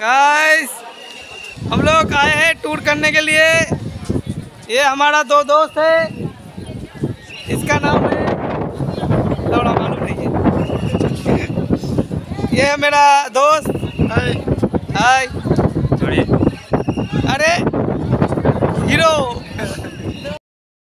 Guys हम लोग आए हैं टूर करने के लिए। ये हमारा दो दोस्त है। इसका नाम है दौड़ा मालूम नहीं है ये है मेरा दोस्त। हाय हाय अरे हीरो।